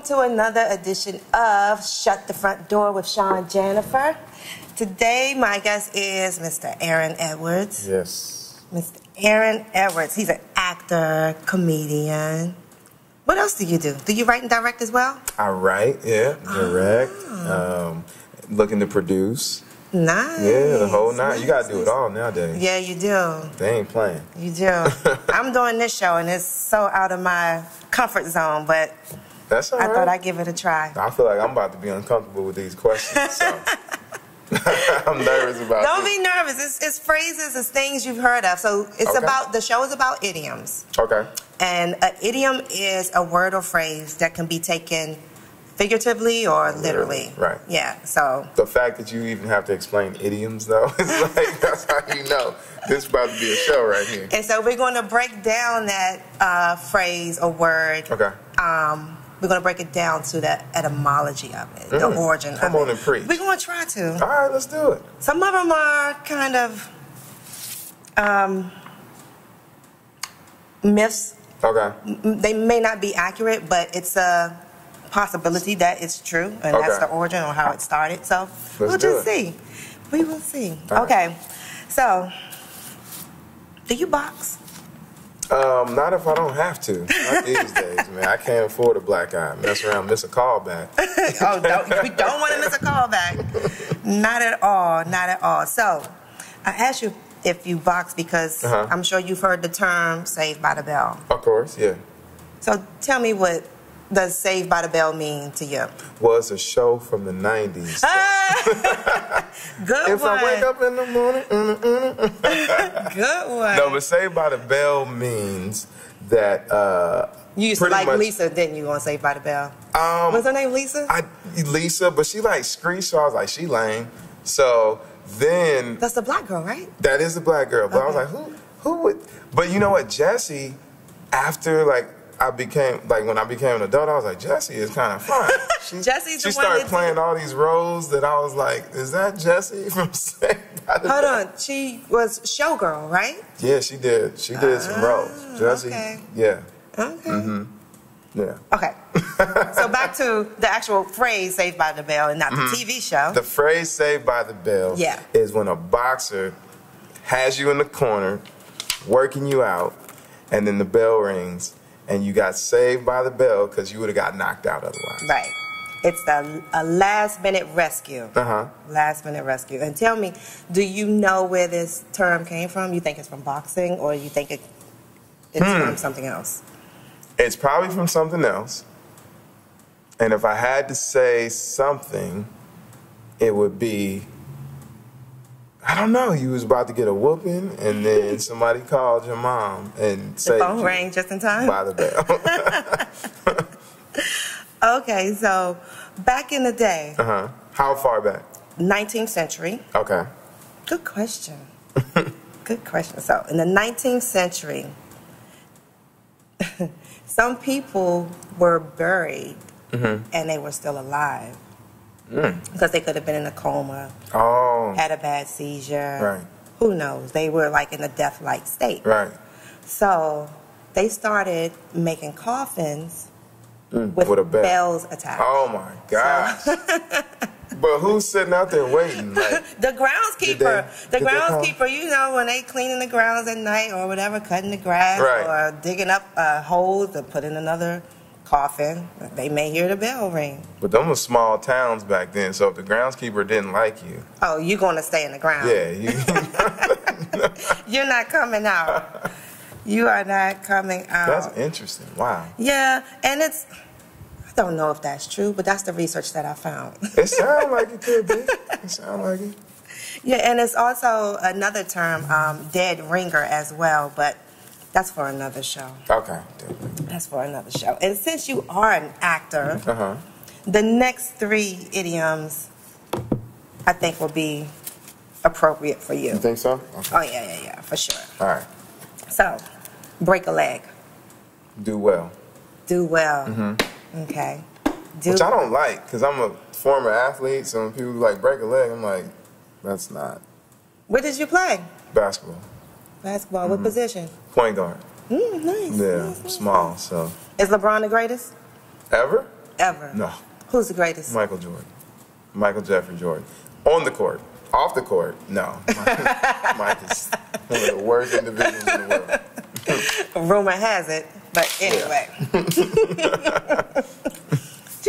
Welcome to another edition of Shut the Front Door with Shawn Janifer. Today, my guest is Mr. Aaron Edwards. Yes. Mr. Aaron Edwards. He's an actor, comedian. What else do you do? Do you write and direct as well? I write, yeah, direct, um, looking to produce. Nice. Yeah, the whole nine. Nice, You gotta do it all nowadays. Yeah, you do. They ain't playing. You do. I'm doing this show, and it's so out of my comfort zone, but That's all I right. thought I'd give it a try. I feel like I'm about to be uncomfortable with these questions. So. I'm nervous about it. Don't this. be nervous. It's, it's phrases, it's things you've heard of. So it's Okay. about the show is about idioms, Okay. and an idiom is a word or phrase that can be taken figuratively or literally. right. Yeah. So The fact that you even have to explain idioms, though, is like that's how you know this is about to be a show right here. and so we're going to break down that uh, phrase or word. Okay. Um, we're going to break it down to the etymology of it, the Mm. origin Come of on it. and preach. We're going to try to. All right, let's do it. Some of them are kind of um, myths. Okay. They may not be accurate, but it's a possibility that it's true, and that's the origin or how it started. So we'll do just it. see. We will see. All right. Okay. So, do you box? Um, not if I don't have to. Not these days, man. I can't afford a black eye. Mess around, miss a call back. oh, don't, we don't want to miss a call back. Not at all. Not at all. So, I asked you if you box because Uh-huh. I'm sure you've heard the term "Saved by the Bell." Of course, yeah. So tell me what does Saved by the Bell mean to you? Was a show from the 90s. Ah! Good If one. I wake up in the morning, mm, mm, mm. Good one. no, but Saved by the Bell means that uh, you used to like much- Lisa, didn't you, on Saved by the Bell? Um, What's her name, Lisa? I Lisa, but she like screeched, so I was like, she lame. So then That's the black girl, right? that is the black girl, but I was like, who who would? But you know what, Jesse, after like. I became like when I became an adult, I was like, Jesse is kind of fun. She, Jesse's she started playing all these roles that I was like, is that Jesse from Saved by the Hold Bell? on. She was showgirl, right? Yeah, she did. She did some Ah, roles. Jesse. okay. Yeah. Okay. Yeah. Okay. so back to the actual phrase Saved by the Bell and not the TV show. Mm-hmm. The phrase saved by the bell Yeah. is when a boxer has you in the corner, working you out, and then the bell rings, and you got saved by the bell because you would have got knocked out otherwise. right. It's the a last minute rescue. Uh huh. Last minute rescue. And tell me, do you know where this term came from? You think it's from boxing or you think it, it's Hmm. from something else? It's probably from something else. And if I had to say something, it would be I don't know. You was about to get a whooping, and then somebody called your mom and The phone rang just in time? by the bell. Okay, so back in the day, uh huh. How far back? 19th century, Okay. good question. good question. So, in the 19th century, some people were buried Mm-hmm. and they were still alive Mm. because they could have been in a coma, Oh. had a bad seizure. Right. Who knows? They were like in a death like state. Right. So, they started making coffins Mm, with, with a bell. bells attached. Oh my gosh. but who's sitting out there waiting? Like, The groundskeeper, they- the did they call? groundskeeper, you know, when they cleaning the grounds at night or whatever, cutting the grass Right. or digging up uh, holes to put in another coffin, they may hear the bell ring. but them were small towns back then. So if the groundskeeper didn't like you, Oh, you're going to stay in the ground. yeah, you, You're not coming out. you are not coming out. that's interesting. Wow. yeah, and it's, I don't know if that's true, but that's the research that I found. It sounds like it could be. It sounds like it. yeah, and it's also another term, um, dead ringer as well, but that's for another show. Okay. That's for another show. And since you are an actor, Uh huh. the next three idioms I think will be appropriate for you. You think so? Okay. Oh, yeah, yeah, yeah, for sure. All right. So, break a leg. Do well. Do well. Okay. Do Mm-hmm. Which I don't like because I'm a former athlete. So when people like break a leg, I'm like, that's not Where did you play? basketball. Basketball. What position? Point guard. Mm, nice. Yeah, nice, nice. small. So Is LeBron the greatest? Ever? Ever. No. Who's the greatest? Michael Jordan. Michael Jeffrey Jordan. On the court. Off the court, no. Mike, is one of the worst individuals in the world. Rumor has it, but anyway. Do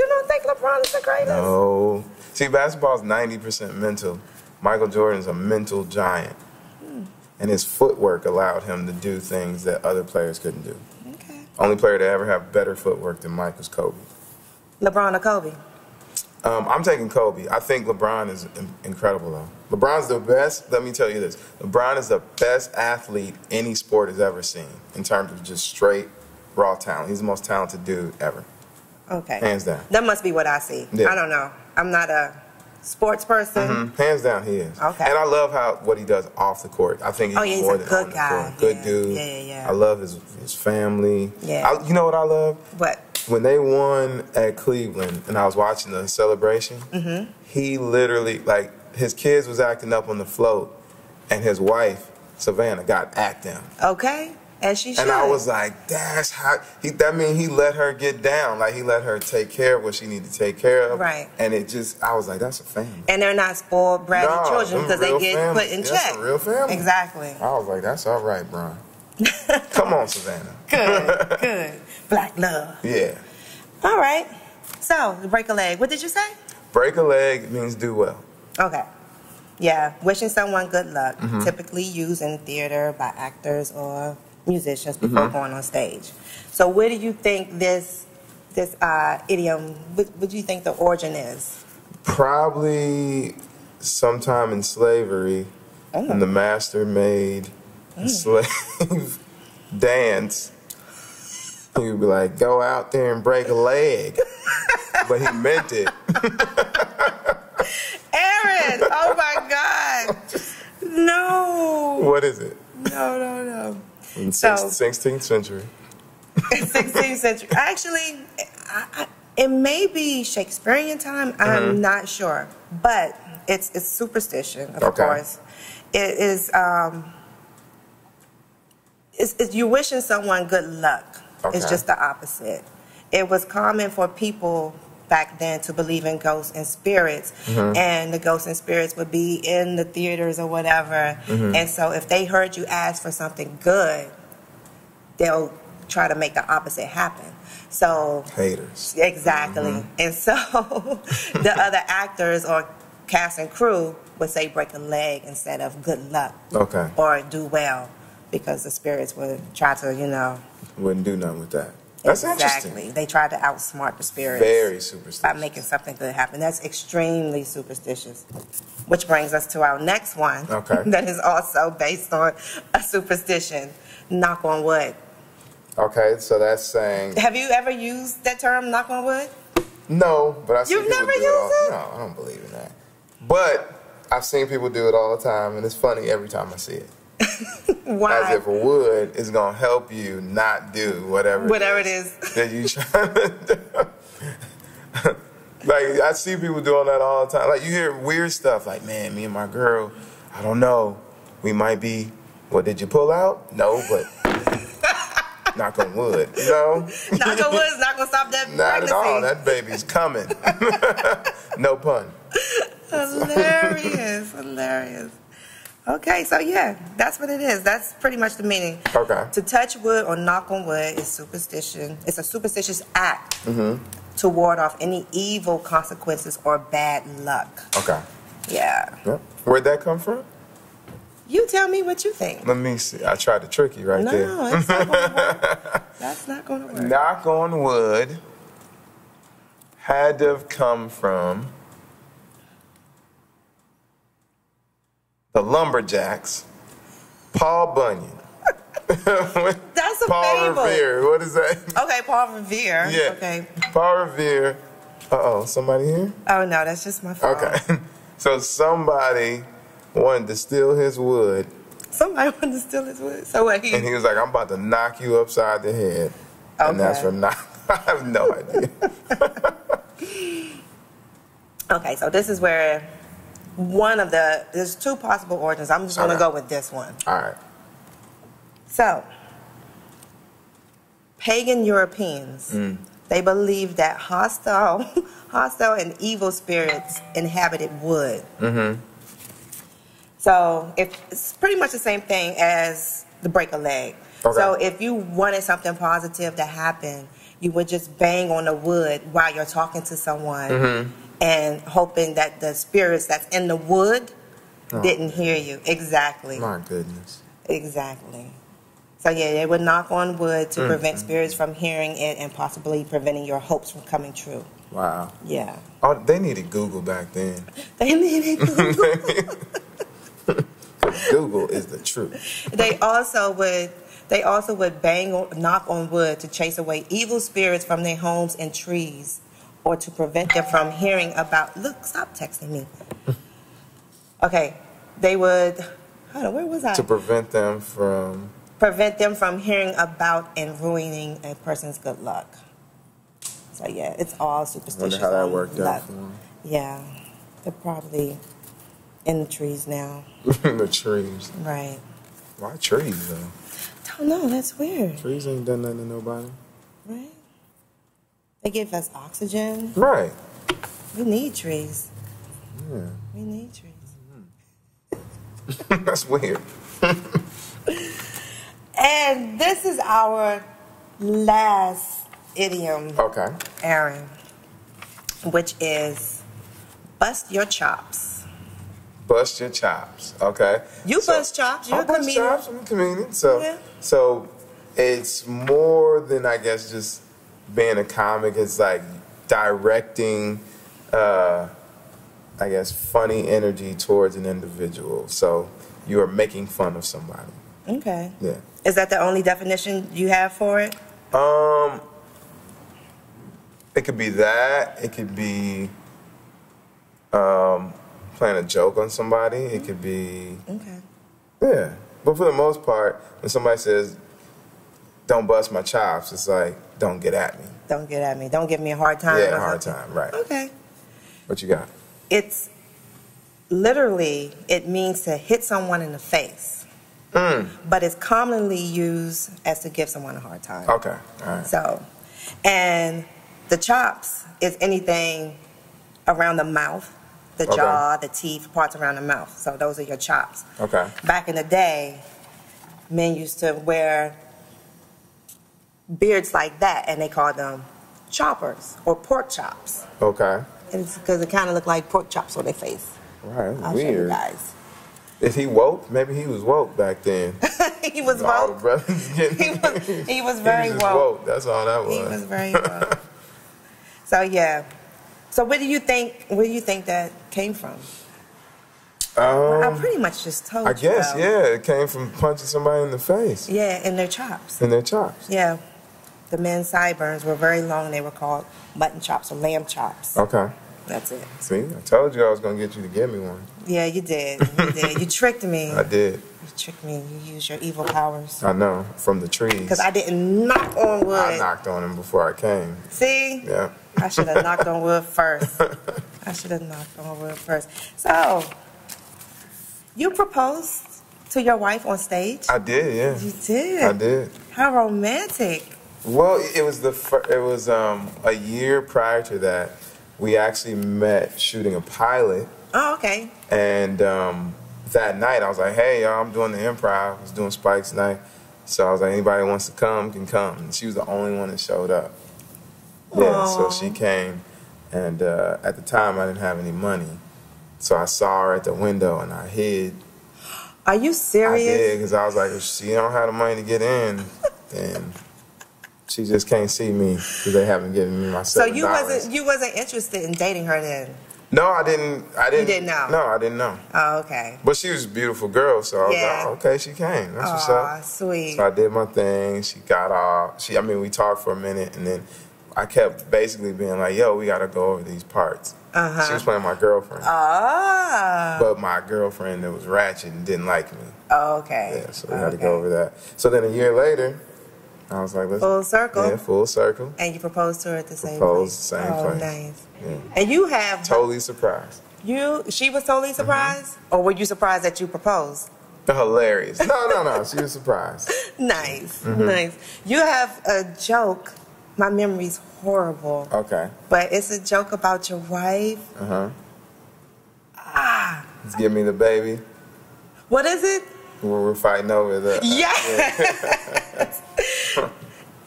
you don't think LeBron is the greatest? No. See, basketball is 90% mental. Michael Jordan's a mental giant. And his footwork allowed him to do things that other players couldn't do. Okay. Only player to ever have better footwork than Mike was Kobe. LeBron or Kobe? Um, I'm taking Kobe. I think LeBron is in- incredible, though. LeBron's the best. Let me tell you this: LeBron is the best athlete any sport has ever seen in terms of just straight raw talent. He's the most talented dude ever, Okay. hands down. That must be what I see. Yeah. I don't know. I'm not a sports person. Mhm. Hands down, he is. Okay. And I love how what he does off the court. I think he's Oh, yeah, he's more a than good guy. Good Yeah. dude. Yeah, yeah, yeah. I love his his family. Yeah. I, you know what I love? What? when they won at Cleveland and I was watching the celebration, Mm-hmm. he literally like his kids was acting up on the float, and his wife Savannah got at them, Okay. As she should. and I was like, "That's how." He, that mean he let her get down, like he let her take care of what she needed to take care of, Right. And it just, I was like, "That's a family." and they're not spoiled, bratty No, children because they get put in check. That's check. a real family. Exactly. I was like, "That's all right, Brian." Come on, Savannah. Good. good. Black love. Yeah. All right. So, break a leg. What did you say? Break a leg means do well. Okay. Yeah, wishing someone good luck, Mm-hmm. typically used in theater by actors or musicians before Mm-hmm. going on stage. So, where do you think this this uh, idiom? What, what do you think the origin is? Probably sometime in slavery, Oh. when the master made Mm. the slave dance. He would be like, "Go out there and break a leg," but he meant it. Aaron! oh my God! No! What is it? No! No! No! In So- sixteenth century. 16th century. Actually, I, I, it may be Shakespearean time. I'm not sure, but it's it's superstition, of Okay. course. It is. Um, it's, it's you wishing someone good luck. It's just the opposite. It was common for people back then to believe in ghosts and spirits, mm-hmm. and the ghosts and spirits would be in the theaters or whatever. Mm-hmm. And so, if they heard you ask for something good, they'll try to make the opposite happen. So Haters. exactly, mm-hmm. and so the other actors or cast and crew would say break a leg instead of good luck Okay. or do well because the spirits would try to you know Wouldn't do nothing with that. That's exactly interesting. they try to outsmart the spirits Very superstitious. by making something good happen. That's extremely superstitious. Which brings us to our next one. Okay. that is also based on a superstition. Knock on wood. Okay, so that's saying Have you ever used that term, knock on wood? no, but I see You've people never do it used all. it? No, I don't believe in that. But I've seen people do it all the time, and it's funny every time I see it. Why? As if wood is gonna help you not do whatever Whatever it it is, is. that you trying to do. like I see people doing that all the time. Like you hear weird stuff like, man, me and my girl, I don't know, we might be. What did you pull out? No, but knock on wood. You know, knock on wood is not going to stop that not at all. That baby's coming. no pun. hilarious, hilarious. Okay, so yeah, that's what it is. That's pretty much the meaning. Okay. To touch wood or knock on wood is superstition. It's a superstitious act Mm-hmm. to ward off any evil consequences or bad luck. Okay. Yeah. Yep. Where'd that come from? You tell me what you think. Let me see. I tried to trick you right no, there. that's not going to work. That's not going to work. knock on wood had to have come from the lumberjacks, Paul Bunyan. That's a Paul fable. Revere. What is that? Okay, Paul Revere. Yeah. Okay. Paul Revere. Uh oh, somebody here? Oh no, that's just my phone. Okay. so somebody wanted to steal his wood, Somebody wanted to steal his wood. So what? He, and he was like, I'm about to knock you upside the head. Okay. And that's for knock. I have no idea. okay, so this is where one of the there's two possible origins. I'm just going to Okay. go with this one. All right. So, pagan Europeans they believed that hostile, hostile and evil spirits inhabited wood. Mm-hmm. So if, it's pretty much the same thing as the break a leg. Okay. So if you wanted something positive to happen, you would just bang on the wood while you're talking to someone Mm-hmm. And hoping that the spirits that's in the wood didn't hear you. Exactly. My goodness. Exactly. So yeah, they would knock on wood Mm. to prevent spirits from hearing it and possibly preventing your hopes from coming true. Wow. Yeah. Oh, they needed Google back then. They needed Google. Google is the truth. they also would they also would bang or knock on wood to chase away evil spirits from their homes and trees or to prevent them from hearing about look stop texting me okay they would hold on, where was i To prevent them from. prevent them from hearing about and ruining a person's good luck so yeah it's all Wonder superstitious how that um, worked luck. out for them. yeah they're probably in the trees now in the trees. right Why trees though? don't know that's weird Trees ain't done nothing to nobody. Right. They give us oxygen. Right. We need trees. Yeah. We need trees. That's weird. And this is our last idiom, Okay. Aaron, which is bust your chops. Bust your chops. Okay. You bust chops. You're I a bust comedian. chops. I'm a comedian. So, Yeah. so it's more than I guess just being a comic. is like directing, uh, I guess, funny energy towards an individual. So you are making fun of somebody. Okay. Yeah. Is that the only definition you have for it? Um, it could be that. It could be um, playing a joke on somebody. It could be Okay. yeah. But for the most part, when somebody says, "Don't bust my chops," it's like, "Don't get at me." Don't get at me. Don't give me a hard time. yeah, hard something. time. Right. Okay. What you got? It's literally, it means to hit someone in the face. Mm. but it's commonly used as to give someone a hard time. Okay. All right. So, and the chops is anything around the mouth, the Okay. jaw, the teeth, parts around the mouth. So those are your chops. Okay. Back in the day, men used to wear beards like that, and they called them choppers or pork chops. Okay. It's because it kind of looked like pork chops on their face. Right. I'll show you weird. guys. Is he woke? Maybe he was woke back then. he was All woke. brothers getting. He was, he was He very was woke. woke. That's all that was. He was very woke. so yeah. So where do you think where do you think that came from? I Um, pretty much just told I you. guess, though. yeah, it came from punching somebody in the face Yeah, in their chops. in their chops. Yeah. The men's sideburns were very long. They were called mutton chops or lamb chops. Okay. That's it. See, I told you I was gonna get you to give me one. Yeah, you did. You did. You tricked me. I did. You tricked me. You used your evil powers. I know from the trees. Because I didn't knock on wood. I knocked on him before I came. See? Yeah. I should have knocked on wood first. I should have knocked on wood first. So, you proposed to your wife on stage? I did. Yeah. you did. I did. How romantic. Well, it was the fir- it was um, a year prior to that. We actually met shooting a pilot, Oh, okay. and um, that night I was like, "Hey, y'all, I'm doing the improv. I was doing Spike's night." So I was like, "Anybody wants to come can come." And she was the only one that showed up. Yeah, so she came, and uh, at the time I didn't have any money, so I saw her at the window and I hid. Are you serious? I did because I was like, if she don't have the money to get in, then she just can't see me because they haven't given me my So you wasn't you wasn't interested in dating her then? No, I didn't. I didn't. You didn't know? No, I didn't know. Oh, okay. But she was a beautiful girl, so I was Yeah. like, okay, she came. That's what's Aw, up. sweet. So I did my thing. She got off. She, I mean, we talked for a minute, and then I kept basically being like, "Yo, we got to go over these parts." Uh-huh. She was playing my girlfriend, Ah. but my girlfriend that was ratchet and didn't like me. Oh, okay. Yeah, so we had to go over that. So then a year later, I was like, "Let's Full circle. Yeah, full circle. And you proposed to her at the same Proposed place. the same oh, place. nice. Yeah. And you have Totally surprised. you. She was totally Mm-hmm. surprised, or were you surprised that you proposed? Hilarious. No, no, no. She was surprised. Nice, Mm-hmm. nice. You have a joke My memory's horrible. Okay. But it's a joke about your wife. Uh huh. Ah. Let's give me the baby. What is it? Where we're fighting over the. Yes.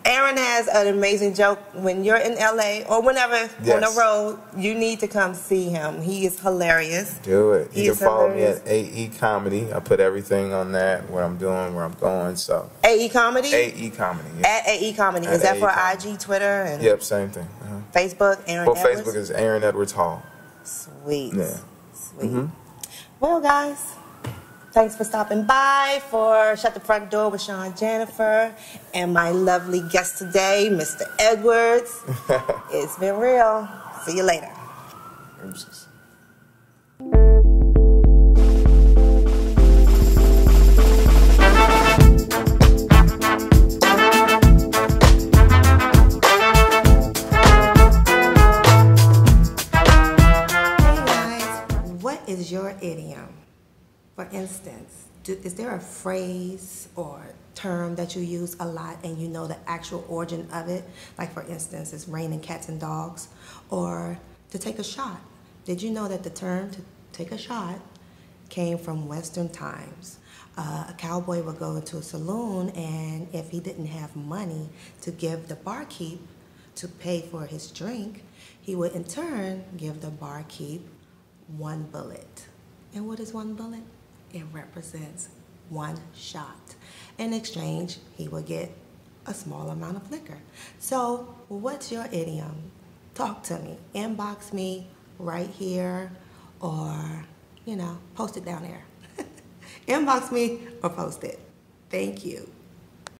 Aaron has an amazing joke. When you're in LA or whenever on the road, you need to come see him. He is hilarious. Do it. He You can follow hilarious. me at AE Comedy. I put everything on that, what I'm doing, where I'm going. So AE Comedy? AE Comedy. Yeah. At AE Comedy. At Is that AE for Comedy. IG, Twitter, and Yep, same thing. Uh-huh. Facebook? Aaron Edwards. Well, Edwards? Facebook is Aaron Edwards Hall. Sweet. Yeah. Sweet. Mhm. Well, guys, thanks for stopping by for Shut the Front Door with Shawn Janifer and my lovely guest today, Mr. Edwards. it's been real. See you later. Phrase or term that you use a lot and you know the actual origin of it? Like, for instance, it's raining cats and dogs, or to take a shot. Did you know that the term to take a shot came from Western times? Uh, a cowboy would go into a saloon, and if he didn't have money to give the barkeep to pay for his drink, he would in turn give the barkeep one bullet. And what is one bullet? It represents one shot. In exchange, he will get a small amount of liquor. So, what's your idiom? Talk to me. Inbox me right here or, you know, post it down there. Inbox me or post it. Thank you.